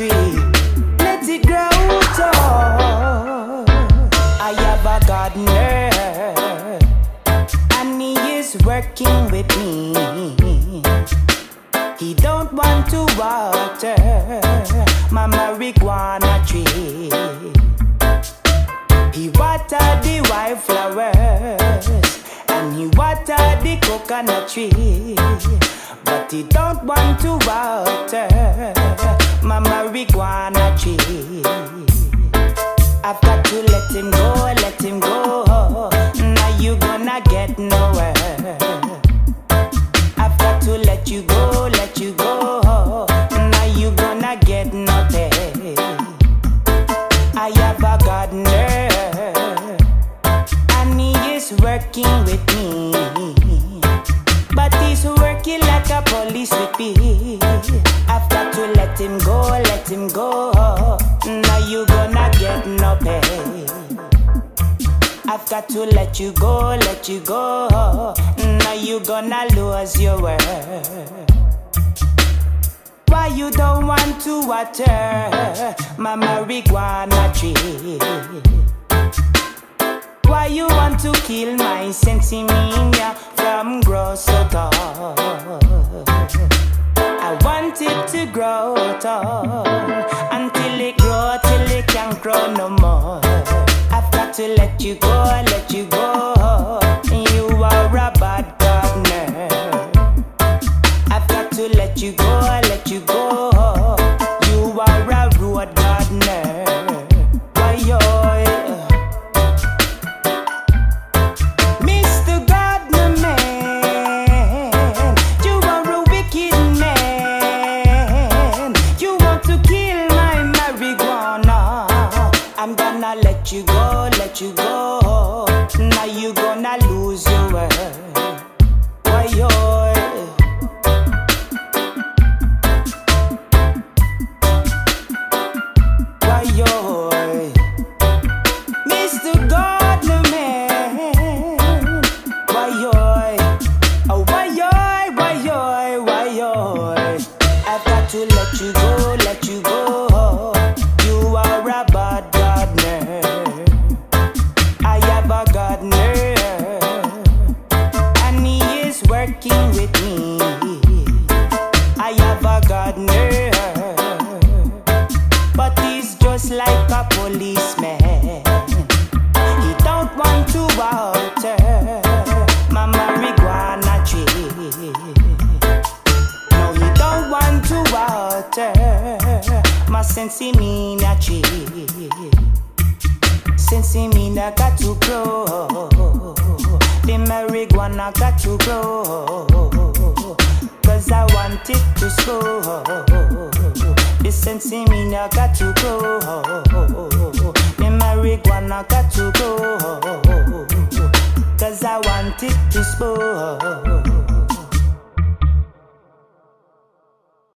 tree. Let it grow tall. I have a gardener, and he is working with me. He don't want to water my marijuana tree. He water the wildflowers and he water the coconut tree, but he don't want to water him go, let him go. Now you gonna get nowhere. I've got to let you go, let you go. Now you gonna get nothing. I have a gardener, and he is working with me. But he's working like a police with me. I've got to let him go, let him go. Now you gonna get no pay. I've got to let you go, let you go. Now you gonna lose your word. Why you don't want to water my marijuana tree? Why you want to kill my sensimilla from grow so tall? I want it to grow tall until it grow till it can't grow no more. Let you go, let you go. You are a bad gardener. I've got to let you go, let you go. You are a road gardener. Why oh, gonna let you go, you go. Now you gonna lose your word. Why yo? Why yo? Mr. Why? Oh, why? Oh. Why? Oh. Oh, I've got to let you go, with me. I have a gardener, but he's just like a policeman. He don't want to water my marijuana tree. No, he don't want to water my sensimilla tree. Sensimilla got to grow. The marijuana got to grow. Cause I want it to slow. The sensimilla got to go. The marijuana got to grow. Cause I want it to spoil.